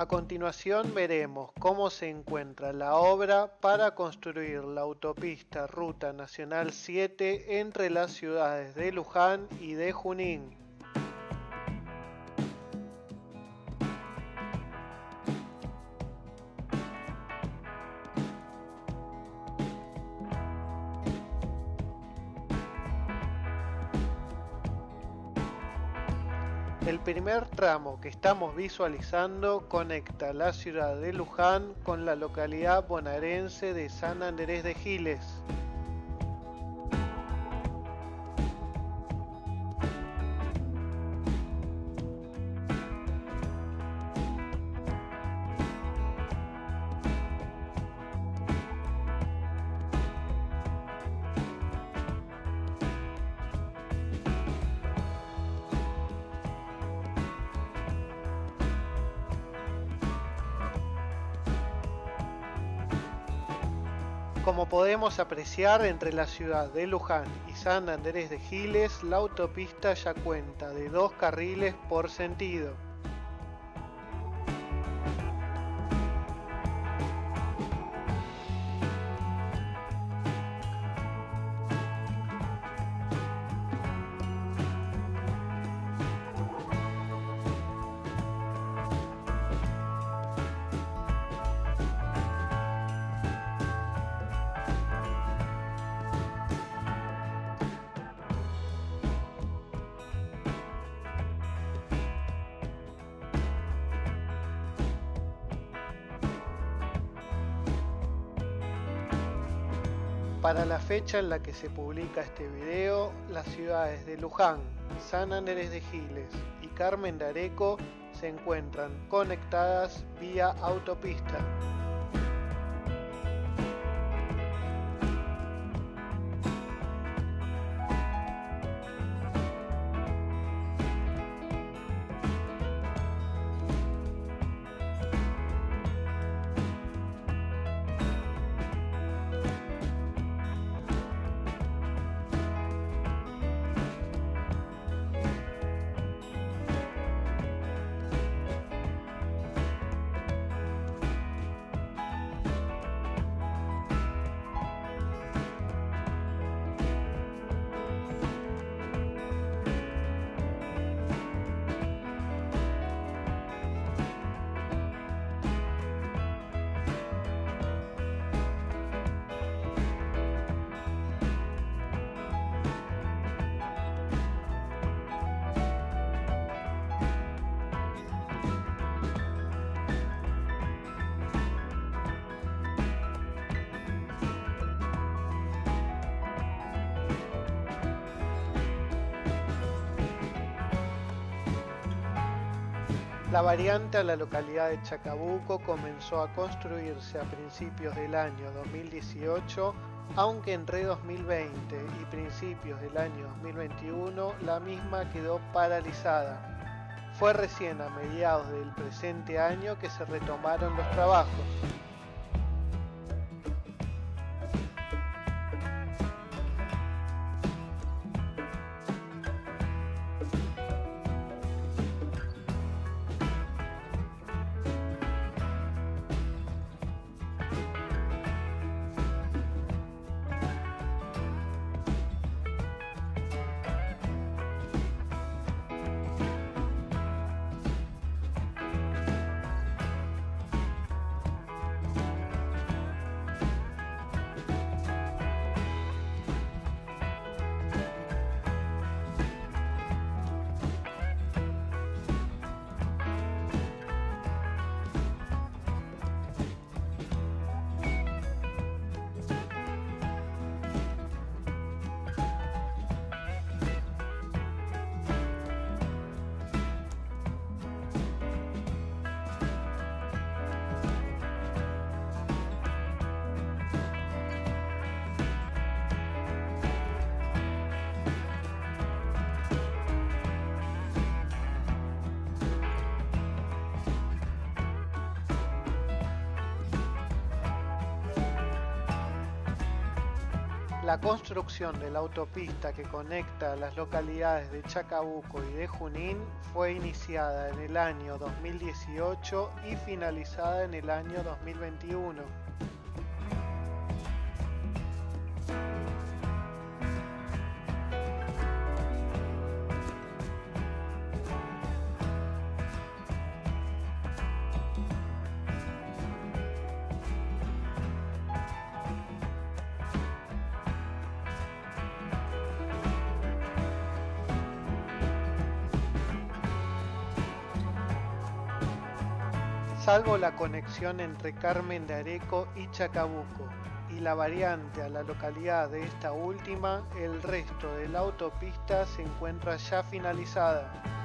A continuación veremos cómo se encuentra la obra para construir la autopista Ruta Nacional 7 entre las ciudades de Luján y de Junín. El primer tramo que estamos visualizando conecta la ciudad de Luján con la localidad bonaerense de San Andrés de Giles. Como podemos apreciar entre la ciudad de Luján y San Andrés de Giles, la autopista ya cuenta de dos carriles por sentido. Para la fecha en la que se publica este video, las ciudades de Luján, San Andrés de Giles y Carmen de Areco se encuentran conectadas vía autopista. La variante a la localidad de Chacabuco comenzó a construirse a principios del año 2018, aunque entre 2020 y principios del año 2021 la misma quedó paralizada. Fue recién a mediados del presente año que se retomaron los trabajos. La construcción de la autopista que conecta las localidades de Chacabuco y de Junín fue iniciada en el año 2018 y finalizada en el año 2021. Salvo la conexión entre Carmen de Areco y Chacabuco y la variante a la localidad de esta última, el resto de la autopista se encuentra ya finalizada.